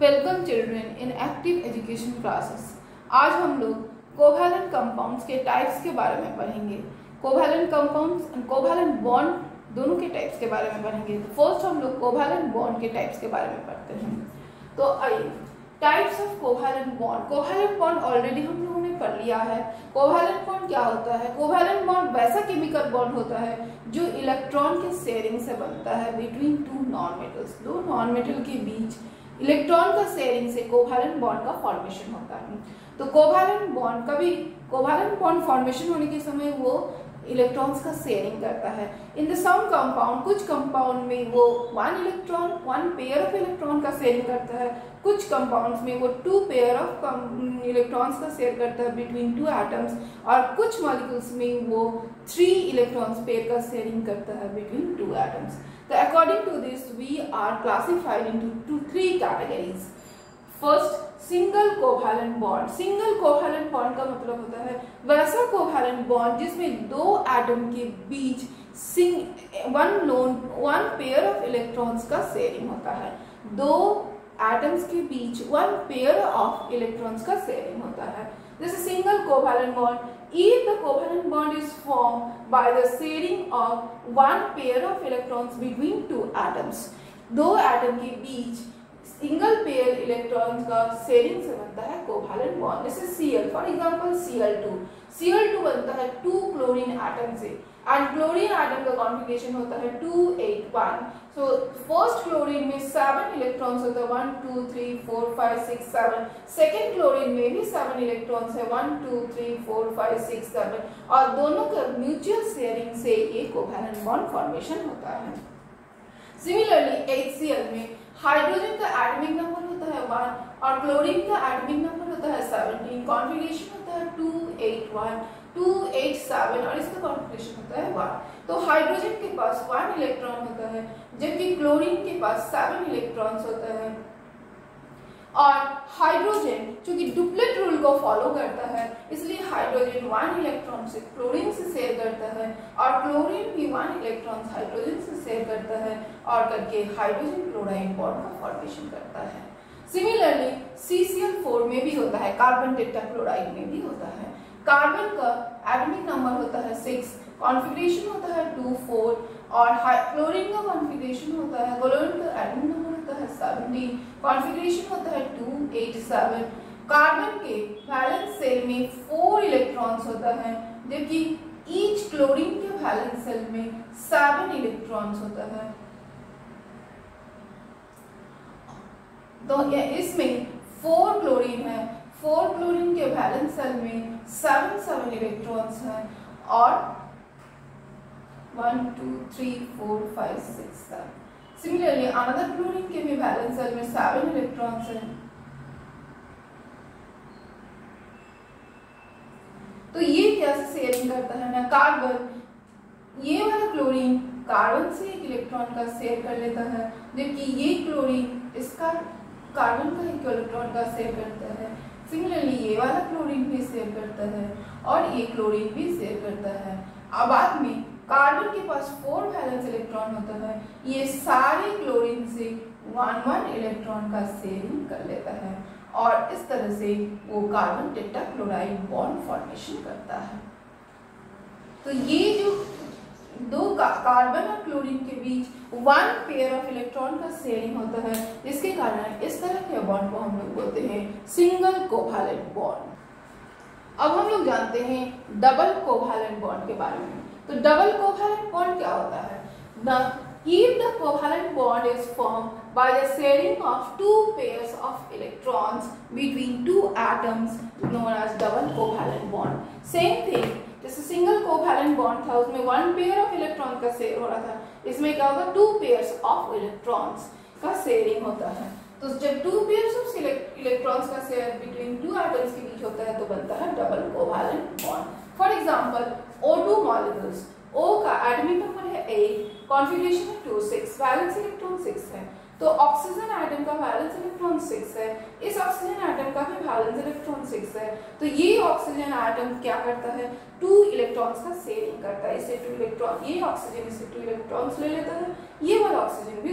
Welcome children in active education classes आज हम लोग कोवैलेंट कंपाउंड्स के टाइप्स के बारे में पढ़ेंगे। Covalent compounds and covalent bond दोनों के टाइप्स के बारे में पढ़ेंगे। फ़र्स्ट हम लोग कोवैलेंट बॉन्ड के टाइप्स के बारे में पढ़ते हैं। तो आइए types of covalent bond covalent bond already हम लोगों ने पढ़ लिया है। कोवैलेंट बॉन्ड क्या होता है? कोवैलेंट बॉन्ड वैसा केमिकल बॉन्ड होता है जो इलेक्ट्रॉन के शेयरिंग से बनता है बिटवीन टू नॉन मेटल्स दो नॉन मेटल के बीच इलेक्ट्रॉन का शेयरिंग से कोवैलेंट बॉन्ड का फॉर्मेशन होता है। तो कोवैलेंट बॉन्ड कभी कोवैलेंट बॉन्ड फॉर्मेशन होने के समय वो इलेक्ट्रॉन्स का शेयरिंग करता है। इन द सम कंपाउंड कुछ कंपाउंड में वो one electron one pair of electron का शेयरिंग करता है। कुछ कंपाउंड्स में वो टू पेयर ऑफ़ इलेक्ट्रॉन्स का शेयर करता है बिटवीन टू एटम्स और कुछ मॉलिक्यूल्स में वो थ्री इलेक्ट्रॉन्स पेयर का शेयरिंग करता है बिटवीन टू एटम्स तो according to this we are classified into two three categories first single covalent bond single covalent bond का मतलब होता है वैसा कोवैलेंट बॉन्ड जिसमें दो एटम के बीच sing one lone one pair of electrons का शेयरिंग होता है दो एटम्स के बीच वन पेयर ऑफ़ इलेक्ट्रॉन्स का शेयरिंग होता है is single covalent bond. If the covalent bond is formed by the sharing of one pair of electrons between two atoms, दो एटम के बीच सिंगल पेयर इलेक्ट्रॉन का sharing से बनता है कोवैलेंट बॉन्ड जैसे Cl. For example Cl2 Cl2 बनता है टू क्लोरीन एटम से. एंड क्लोरीन एटम का कॉन्फ़िगरेशन होता है 281 सो फ़र्स्ट क्लोरीन में सेवन इलेक्ट्रॉन्स होता है. One two three four five six seven second chlorine में भी सेवन इलेक्ट्रॉन्स है. One two three four five six seven और दोनों का म्यूचुअल शेयरिंग से ये कोवैलेंट बॉन्ड फॉर्मेशन होता है. सिमिलरली HCl में हाइड्रोजन का एटॉमिक नंबर होता है वन और क्लोरीन का एटॉमिक नंबर होता है सेवनटीन कॉन्फ़िगरेशन होता है two eight one two eight seven और इसका कॉन्फ़िगरेशन होता है वन तो हाइड्रोजन के पास वन इलेक्ट्रॉन होता है, जबकि क्लोरीन के पास सेवन इलेक्ट्रॉन्स होता है। और हाइड्रोजन चूँकि डुप्लेट रूल को फॉलो करता है, इसलिए हाइड्रोजन वन इलेक्ट्रॉन से क्लोरीन से शेयर करता है और क्लोरीन भी वन इलेक्ट्रॉन हाइड्रोजन से शेयर करता है और करके हाइड्रोजन क्लोराइड बॉन्ड का फॉर्मेशन करता है। सिमिलरली CCl4 में भी होता है कार्बन टेट्राक्लोराइड में भी होता है। कार्बन का एटॉमिक नंबर होता है सिक्स कॉन्फ़िगरेशन होता है टू फोर और क्लोरीन का कॉन्फ़िगरेशन होता है क्लोरीन का एटॉमिक नंबर होता है सेवनटीन कॉन्फ़िगरेशन होता है टू एट सेवन कार्बन के वैलेंस सेल में फोर इलेक्ट्रॉन्स होता है, जबकि ईच क्लोरीन के वैलेंस सेल में सेवन इलेक्ट्रॉन्स होता है. तो इसमें फोर क्लोरीन है. फोर क्लोरीन के वैलेंस सेल में सेवन सेवन इलेक्ट्रॉन्स हैं. और one two three four five six seven similarly another chlorine के भी वैलेंस सेल में सेवन इलेक्ट्रॉन्स हैं तो ये कैसे शेयरिंग करता है? ना कार्बन ये वाला क्लोरीन कार्बन से एक इलेक्ट्रॉन का शेयर कर लेता है। जबकि ये क्लोरीन इसका कार्बन का एक इलेक्ट्रॉन का शेयर करता है। सिमिलरली ये वाला क्लोरीन भी शेयर करता है और ये क्लोरीन भी शेयर करता है। अब बाद में कार्बन के पास फोर वैलेंस इलेक्ट्रॉन होता है ये सारे क्लोरीन से वन वन इलेक्ट्रॉन का शेयरिंग कर लेता है और इस तरह से वो कार्बन टेट्राक्लोराइड बॉन्ड फॉर्मेशन करता है। तो ये जो दो का, कार्बन और क्लोरीन के बीच वन पेयर ऑफ़ इलेक्ट्रॉन का शेयरिंग होता है जिसके कारण इस तरह के बॉन्ड को हम लोग बोलते हैं सिंगल कोवैलेंट बॉन्ड अब हम लोग जानते हैं डबल कोवैलेंट बॉन्ड के बारे में। तो डबल कोवैलेंट बॉन्ड क्या होता है? If the covalent bond is form by the sharing of two pairs of electrons between two atoms known as double covalent bond same thing जैसे सिंगल कोवैलेंट बॉन्ड था, उसमें वन पेयर ऑफ़ इलेक्ट्रॉन का share हो रहा था। इसमें क्या होगा? टू पेयर्स ऑफ़ इलेक्ट्रॉन्स का शेयरिंग होता है। तो जब टू पेयर्स ऑफ़ इलेक्ट्रॉन्स का शेयर बिटवीन टू एटम्स के बीच होता है तो बनता है double covalent bond for example O2 molecules O का एटॉमिक नंबर है 8 कॉन्फ़िगरेशन है 2 6 वैलेंस इलेक्ट्रॉन 6 है. तो ऑक्सीजन एटम का वैलेंस इलेक्ट्रॉन 6 है, इस ऑक्सीजन एटम का भी वैलेंस इलेक्ट्रॉन 6 है. तो ये ऑक्सीजन एटम क्या करता है? टू इलेक्ट्रॉन्स का शेयरिंग करता है, इसे टू इलेक्ट्रॉन ये ऑक्सीजन इसे टू इलेक्ट्रॉन्स ले लेता है, ये वाला ऑक्सीजन भी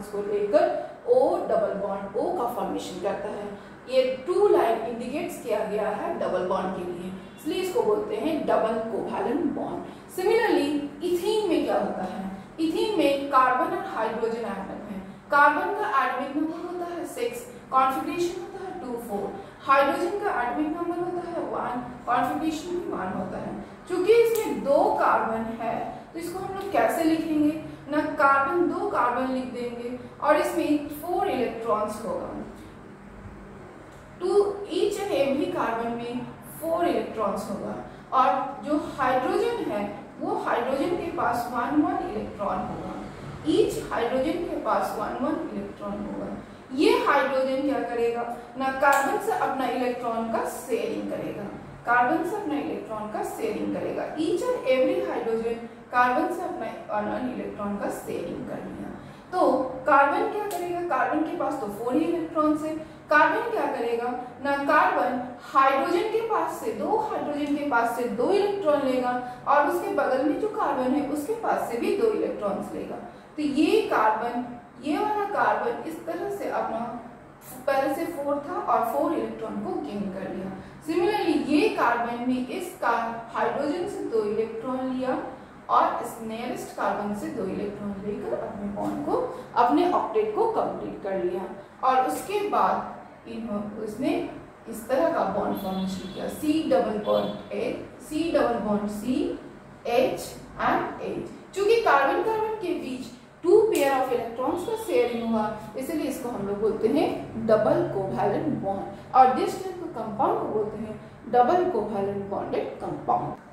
इसे टू इलेक्ट्रॉन्स को लेकर O डबल बॉन्ड O का फॉर्मेशन करता है। ये टू लाइन इंडिकेट्स किया गया है डबल बॉन्ड के लिए। इसलिए इसको बोलते हैं double covalent bond similarly ethene में क्या होता है? इथीन में कार्बन और हाइड्रोजन एटम है। कार्बन का एटॉमिक नंबर होता है सिक्स कॉन्फिग्रेशन होता है टू फोर हाइड्रोजन का एटॉमिक नंबर होता है वन कॉन्फिग्रेशन वन होता है। क्योंकि इसमें दो कार्बन है तो इसको हम लोग कैसे लिखेंगे? ना कार्बन दो कार्बन लिख देंगे, और इसमें फोर इलेक्ट्रॉन्स होगा। To each and every carbon में फोर इलेक्ट्रॉन्स होगा। और जो हाइड्रोजन है, वो हाइड्रोजन के पास वन वन इलेक्ट्रॉन होगा। ईच हाइड्रोजन के पास वन वन इलेक्ट्रॉन होगा। ये हाइड्रोजन क्या करेगा? ना कार्बन से अपना इलेक्ट्रॉन का शेयरिंग करेगा। कार्बन से अपना इलेक्ट्रॉन का शेयरिंग करेगा। Each and every hydrogen carbon से अपना इलेक्ट्रॉन का शेयरिंग कर लिया तो कार्बन क्या करेगा? कार्बन के पास तो फोर ही इलेक्ट्रॉन है। कार्बन क्या करेगा? ना कार्बन हाइड्रोजन के पास से दो हाइड्रोजन के पास से दो इलेक्ट्रॉन लेगा और उसके बगल में जो कार्बन है, उसके पास से भी दो इलेक्ट्रॉन्स लेगा। तो ये कार्बन ये वाला कार्बन इस तरह से अपना पहले से फोर था और फोर इलेक्ट्रॉन को गेन कर लिया। सिमिलरली ये कार्बन में इस का हाइड्रोजन से दो इलेक्ट्रॉन लिया और इस नियरेस्ट कार्बन से दो इलेक्ट्रॉन लेकर अपने बॉन्ड को, अपने ऑक्टेट को कंप्लीट कर लिया। और उसके बाद उसने इस तरह का बॉन्ड फॉर्मेशन किया। C double bond H C double bond C H and H चूँकि कार्बन कार्बन के बीच टू पेयर ऑफ़ इलेक्ट्रॉन्स का शेयरिंग हुआ। इसलिए इसको हम लोग बोलते हैं डबल कोवैलेंट बॉन्ड और दिस टाइप का कंपाउंड को बोलते हैं डबल कोवैलेंट बॉन्डेड कंपाउंड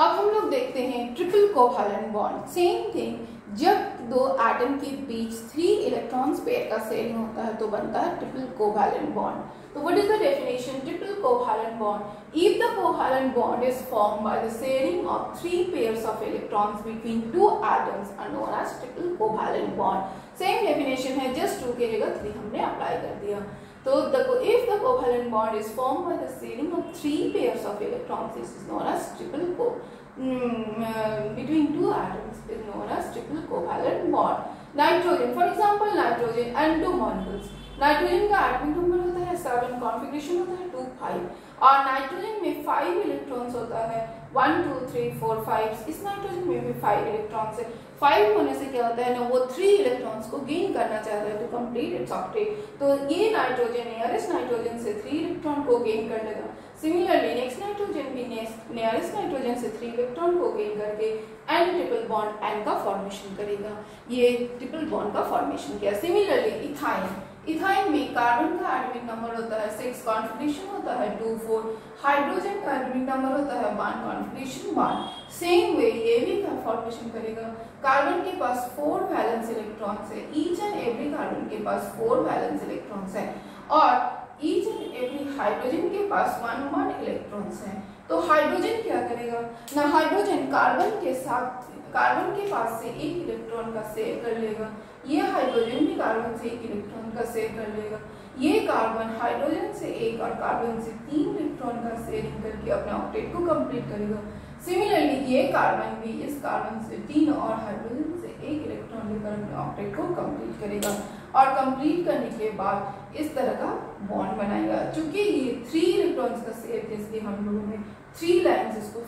अब हम लोग देखते हैं triple covalent bond. Same thing जब दो एटम के बीच थ्री इलेक्ट्रॉन्स पेयर का शेयरिंग होता है तो बनता है ट्रिपल कोवैलेंट बॉन्ड। तो what is the definition triple covalent bond. If the covalent bond is formed by the sharing of three pairs of electrons between two atoms are known as triple covalent bond. Same definition है just two की जगह three हमने apply कर दिया। तो the if the covalent bond is formed by the sharing of three pairs of electrons this is known as triple co mm, uh, between two atoms is known as triple covalent bond nitrogen for example nitrogen and two molecules nitrogen का atomic number होता है seven configuration होता है two five और nitrogen में five electrons होता है one two three four five इस नाइट्रोजन में भी फाइव इलेक्ट्रॉन्स है। फाइव होने से क्या होता है ना, वो थ्री इलेक्ट्रॉन्स को गेन करना चाहता है टू कंप्लीट इट्स ऑक्टेट तो ये नाइट्रोजन नियरेस्ट नाइट्रोजन से थ्री इलेक्ट्रॉन को गेन कर लेगा। सिमिलरली नेक्स्ट नाइट्रोजन भी नियरेस्ट नाइट्रोजन से थ्री इलेक्ट्रॉन को गेन करके एन ट्रिपल बॉन्ड एन का फॉर्मेशन करेगा। ये ट्रिपल बॉन्ड का फॉर्मेशन किया। सिमिलरली इथाइन इथाइन में कार्बन का एटॉमिक नंबर होता है सिक्स कॉन्फिग्रेशन होता है टू फोर हाइड्रोजन का एटॉमिक नंबर होता है one configuration one same way ये भी फॉर्मेशन करेगा। कार्बन के पास फोर वैलेंस इलेक्ट्रॉन्स है। ईच एंड एवरी कार्बन के पास फोर वैलेंस इलेक्ट्रॉन्स है। और ईच एंड एवरी हाइड्रोजन के पास वन वन इलेक्ट्रॉन्स है। तो हाइड्रोजन क्या करेगा? ना हाइड्रोजन कार्बन के साथ कार्बन के पास से एक इलेक्ट्रॉन का शेयर कर लेगा। ये हाइड्रोजन भी कार्बन से एक इलेक्ट्रॉन का शेयर कर लेगा। ये कार्बन हाइड्रोजन से एक और कार्बन से तीन इलेक्ट्रॉन का शेयरिंग करके अपने ऑक्टेट को कंप्लीट करेगा। सिमिलरली ये कार्बन भी इस कार्बन से तीन और हाइड्रोजन से एक इलेक्ट्रॉन लेकर अपने ऑक्टेट को कंप्लीट करेगा। और कंप्लीट करने के बाद इस तरह का बॉन्ड बनाएगा। चूँकि ये थ्री इलेक्ट्रॉन्स का शेयर इसलिए हम लोगों ने थ्री लाइन्स इसको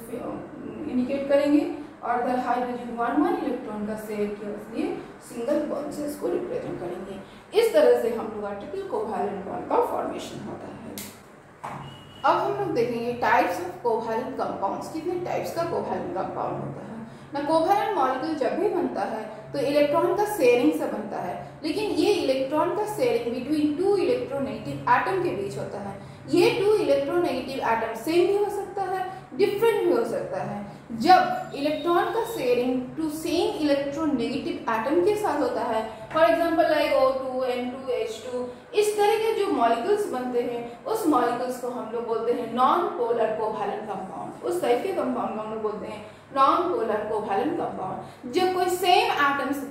इंडिकेट करेंगे और अगर हाइड्रोजन वन वन इलेक्ट्रॉन का शेयर किया इसलिए सिंगल बॉन्ड से इसको रिप्रेजेंट करेंगे। इस तरह से हम लोग आर्टिकल कोवैलेंट बॉन्ड का फॉर्मेशन होता है। अब हम लोग देखेंगे टाइप्स ऑफ़ कोवैलेंट कंपाउंड्स कितने टाइप्स का कोवैलेंट कंपाउंड होता है? ना कोवैलेंट मॉलिक्यूल जब भी बनता है तो इलेक्ट्रॉन का शेयरिंग से बनता है। लेकिन ये इलेक्ट्रॉन का sharing between two electronegative atom के बीच होता है। ये टू इलेक्ट्रोनेगेटिव एटम सेम भी हो सकता है डिफरेंट भी हो सकता है। जब इलेक्ट्रॉन का sharing two same electronegative atom के साथ होता है for example like O two N two H two इस तरह के जो मॉलिक्यूल्स बनते हैं, उस मॉलिक्यूल्स को हम लोग बोलते हैं नॉन पोलर कोवैलेंट कंपाउंड उस टाइप के कंपाउंड को हम लोग बोलते हैं नॉन पोलर कोवैलेंट कंपाउंड जब कोई same atoms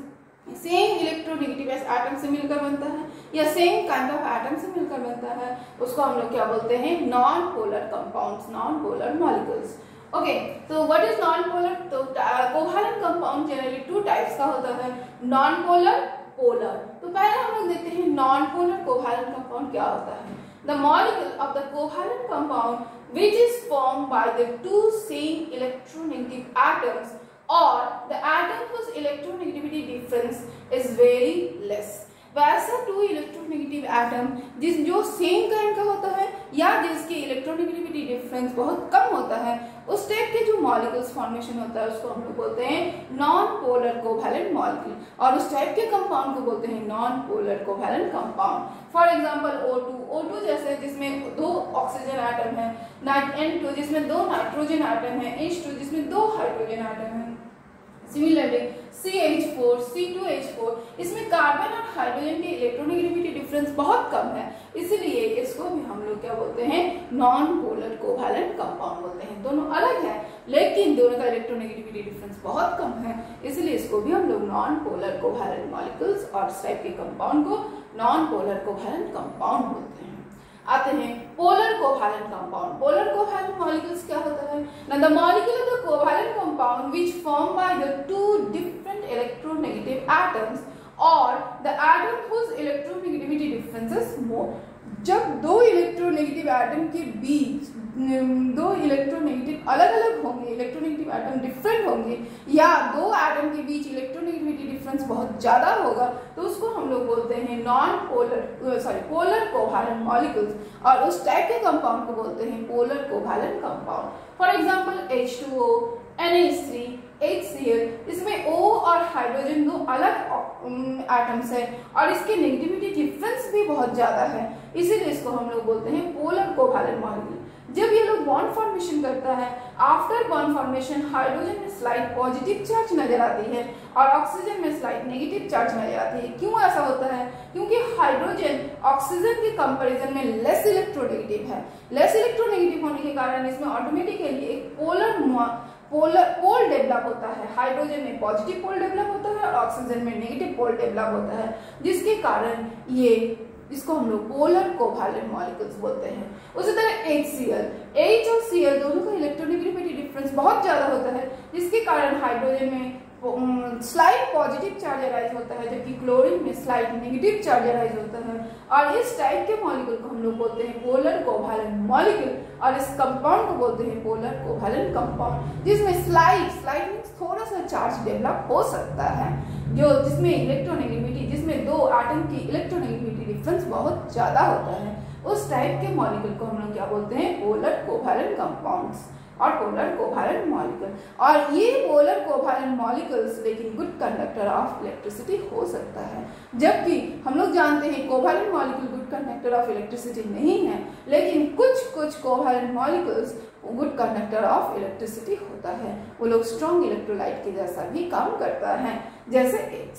same electronegative atom से मिलकर बनता है, या सेम काइंड ऑफ़ एटम से मिलकर बनता है, उसको हम लोग क्या बोलते हैं? Non polar compounds non polar molecules okay तो व्हाट इज़ नॉन पोलर तो covalent compound generally two types का होता है नॉन पोलर पोलर तो पहले हम लोग देखते हैं नॉन पोलर कोवैलेंट कंपाउंड क्या होता है? The molecule of the covalent compound which is form by the two same electronegative atoms और the atom whose electronegativity difference is very less. वैसा टू इलेक्ट्रोनेगेटिव एटम जिस जो सेम काइंड का होता है या जिसकी इलेक्ट्रोनेगेटिविटी डिफरेंस बहुत कम होता है, उस टाइप के जो मॉलिक्यूल्स फॉर्मेशन होता है, उसको हम लोग बोलते हैं नॉन पोलर कोवैलेंट मॉलिक्यूल और उस टाइप के कंपाउंड को बोलते हैं non polar covalent compound for example O2 O2 जैसे जिसमें दो ऑक्सीजन एटम है N2 जिसमें दो नाइट्रोजन एटम है H2 जिसमें दो हाइड्रोजन एटम है सिमिलरली CH4, C2H4 इसमें कार्बन और हाइड्रोजन की इलेक्ट्रोनेगेटिविटी डिफरेंस बहुत कम है। इसलिए इसको भी हम लोग क्या बोलते हैं? नॉन पोलर कोवैलेंट कंपाउंड बोलते हैं। दोनों अलग है लेकिन दोनों का इलेक्ट्रोनेगेटिविटी डिफरेंस बहुत कम है। इसलिए इसको भी हम लोग नॉन पोलर कोवैलेंट मॉलिक्यूल्स और इस टाइप के कंपाउंड को नॉन पोलर कोवैलेंट कंपाउंड बोलते हैं। आते हैं। Polar covalent compound polar covalent molecules क्या होता है? Now the molecule of the covalent compound which form by the two different electronegative atoms और the atom whose electronegativity difference is more जब दो इलेक्ट्रोनेगेटिव एटम के बीच दो इलेक्ट्रोनेगेटिव अलग अलग होंगे इलेक्ट्रोनेगेटिव एटम डिफरेंट होंगे, या दो एटम के बीच इलेक्ट्रोनेगेटिविटी डिफरेंस बहुत ज़्यादा होगा तो उसको हम लोग बोलते हैं non polar sorry polar covalent molecules और उस टाइप के कंपाउंड को बोलते हैं polar covalent compound for example H2O NH3 HCl इसमें ओ और हाइड्रोजन दो अलग एटम्स है और इसके नेगेटिविटी डिफरेंस भी बहुत ज़्यादा है, इसीलिए इसको हम लोग बोलते हैं पोलर कोवैलेंट मॉलिक्यूल जब ये लोग बॉन्ड फॉर्मेशन करता है आफ्टर बॉन्ड फॉर्मेशन हाइड्रोजन में स्लाइड पॉजिटिव चार्ज नज़र आती है और ऑक्सीजन में स्लाइड नेगेटिव चार्ज नज़र आती है। क्यों ऐसा होता है? क्योंकि हाइड्रोजन ऑक्सीजन के कंपैरिजन में लेस इलेक्ट्रोनेगेटिव है। लेस इलेक्ट्रोनेगेटिव होने के कारण इसमें ऑटोमेटिकली एक पोलर पोलर पोल डेवलप होता है। हाइड्रोजन में पॉजिटिव पोल डेवलप होता है और ऑक्सीजन में नेगेटिव पोल डेवलप होता है, जिसके कारण ये इसको हम लोग पोलर कोवैलेंट मॉलिक्यूल्स बोलते हैं। उसी तरह HCl H और Cl दोनों का इलेक्ट्रोनेगेटिविटी डिफरेंस बहुत ज़्यादा होता है, जिसके कारण हाइड्रोजन में स्लाइड पॉजिटिव चार्ज अराइज होता है, जबकि क्लोरीन में स्लाइड नेगेटिव चार्ज अराइज होता है। और इस टाइप के मॉलिक्यूल को हम लोग बोलते हैं पोलर कोवैलेंट मॉलिक्यूल और इस कंपाउंड को बोलते हैं पोलर कोवैलेंट कंपाउंड जिसमें स्लाइड स्लाइड मीन्स थोड़ा सा चार्ज डेवलप हो सकता है, जो जिसमें इलेक्ट्रोनेगेटिविटी जिसमें दो एटम की इलेक्ट्रोनेगेटिविटी डिफरेंस बहुत ज़्यादा होता है। उस टाइप के मॉलिक्यूल को हम लोग क्या बोलते हैं? पोलर कोवैलेंट कंपाउंड्स और पोलर कोवैलेंट मॉलिक्यूल और ये पोलर कोवैलेंट मॉलिक्यूल्स लेकिन गुड कंडक्टर ऑफ़ इलेक्ट्रिसिटी हो सकता है। जबकि हम लोग जानते हैं covalent molecule good conductor of electricity नहीं है, लेकिन कुछ कुछ covalent molecules good conductor of electricity होता है। वो लोग स्ट्रॉन्ग इलेक्ट्रोलाइट के जैसा भी काम करता है, जैसे एक